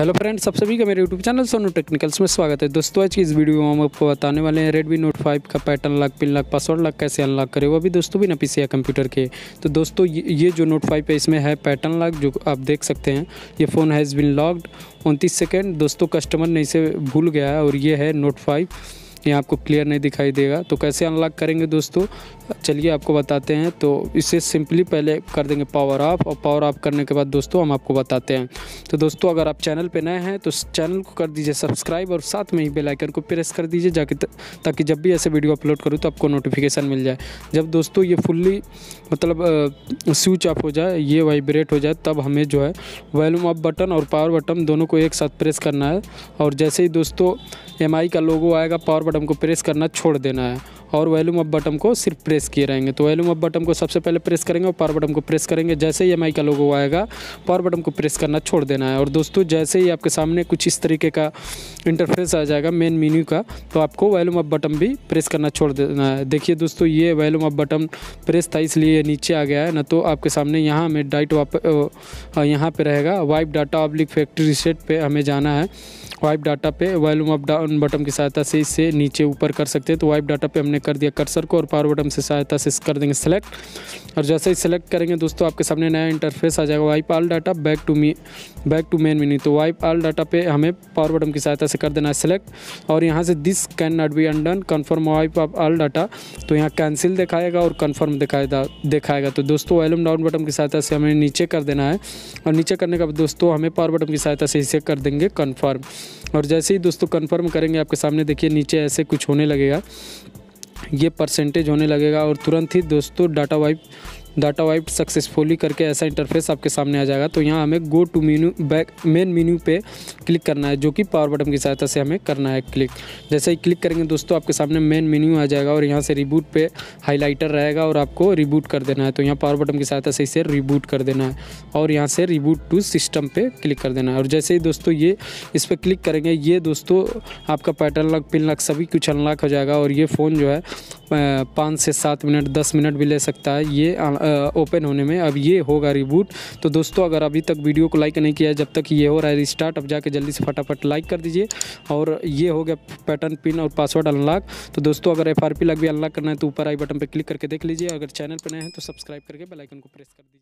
Hello friends सब सभी का मेरे यूट्यूब चैनल सोनू टेक्निकल्स में स्वागत है। दोस्तों, आज की इस वीडियो में हम आपको बताने वाले हैं रेडमी नोट 5 का pattern lock pin lock password lock कैसे अनलॉक करें, वो भी दोस्तों बिना पीसी है कंप्यूटर के। तो दोस्तों, ये जो नोट 5 है, इसमें है पैटर्न लॉक जो आप देख सकते हैं। ये फ़ोन हैज़ बिन लॉक्ड उनतीस सेकेंड दोस्तों कस्टमर ने इसे भूल गया है और ये है नोट फाइव ये आपको क्लियर नहीं दिखाई देगा। तो कैसे अनलॉक करेंगे दोस्तों? चलिए आपको बताते हैं। तो इसे सिंपली पहले कर देंगे पावर ऑफ़ और पावर ऑफ़ करने के बाद दोस्तों हम आपको बताते हैं। तो दोस्तों अगर आप चैनल पर नए हैं तो चैनल को कर दीजिए सब्सक्राइब और साथ में ही बेलाइकन को प्रेस कर दीजिए जाकि ताकि जब भी ऐसे वीडियो अपलोड करूँ तो आपको नोटिफिकेशन मिल जाए। जब दोस्तों ये फुल्ली मतलब स्विच ऑफ़ हो जाए, ये वाइब्रेट हो जाए, तब हमें जो है वॉल्यूम अप बटन और पावर बटन दोनों को एक साथ प्रेस करना है। और जैसे ही दोस्तों एमआई का लोगो आएगा पावर बटन को प्रेस करना छोड़ देना है और वैल्यूम अप बटन को सिर्फ़ प्रेस किए रहेंगे। तो वैल्यूम अप बटन को सबसे पहले प्रेस करेंगे और पावर बटन को प्रेस करेंगे। जैसे ही एमआई का लोगो आएगा पावर बटन को प्रेस करना छोड़ देना है। और दोस्तों, जैसे ही आपके सामने कुछ इस तरीके का इंटरफेस आ जाएगा मेन मीन्यू का तो आपको वैल्यूम अप बटन भी प्रेस करना छोड़ देना है। देखिए दोस्तों, ये वैल्यूम अप बटन प्रेस था, इसलिए ये नीचे आ गया है। ना तो आपके सामने यहाँ में डाइट वाप यहाँ पर रहेगा। Wipe data oblique factory set पर हमें जाना है। वाइप डाटा पे वॉल्यूम अप डाउन बटन की सहायता से इसे नीचे ऊपर कर सकते हैं। तो वाइप डाटा पे हमने कर दिया कर्सर को और पावर बटन से सहायता से कर देंगे सेलेक्ट और जैसे ही सेलेक्ट करेंगे दोस्तों, आपके सामने नया इंटरफेस आ जाएगा। Wipe all data back to me back to main menu तो वाइप आल डाटा पे हमें पावर बटन की सहायता से कर देना है सेलेक्ट और यहाँ से this can not be undone confirm wipe of all data तो यहाँ कैंसिल दिखाएगा और कन्फर्म दिखाएगा दिखाएगा। तो दोस्तों वॉल्यूम डाउन बटन की सहायता से हमें नीचे कर देना है। और नीचे करने का दोस्तों, हमें पावर बटन की सहायता से इसे कर देंगे कन्फर्म और जैसे ही दोस्तों कन्फर्म करेंगे, आपके सामने देखिए नीचे ऐसे कुछ होने लगेगा। ये परसेंटेज होने लगेगा और तुरंत ही दोस्तों data wipe data wipe successfully करके ऐसा इंटरफेस आपके सामने आ जाएगा। तो यहाँ हमें go to menu back main menu पे क्लिक करना है, जो कि पावर बटन की सहायता से हमें करना है क्लिक जैसे ही क्लिक करेंगे दोस्तों, आपके सामने मेन मीन्यू आ जाएगा और यहाँ से रिबूट पे हाईलाइटर रहेगा और आपको रिबूट कर देना है। तो यहाँ पावर बटन की सहायता से इसे रिबूट कर देना है और यहाँ से रिबूट टू सिस्टम पर क्लिक कर देना है। और जैसे ही दोस्तों ये, इस पर क्लिक करेंगे, ये दोस्तों आपका पैटर्न लॉक पिन लॉक सभी कुछ अनलॉक हो जाएगा और ये फ़ोन जो है पाँच से सात मिनट, दस मिनट भी ले सकता है। ये ओपन होने में। अब ये होगा रिबूट तो दोस्तों, अगर अभी तक वीडियो को लाइक नहीं किया, जब तक ये हो रहा है रिस्टार्ट अब जाके जल्दी से फटाफट लाइक कर दीजिए। और ये हो गया पैटर्न पिन और पासवर्ड अनलॉक तो दोस्तों, अगर एफ़ आर पी लग भी अनलॉक करना है तो ऊपर आई बटन पर क्लिक करके देख लीजिए। अगर चैनल पर नए हैं तो सब्सक्राइब करके बेलाइकन को प्रेस कर दीजिए।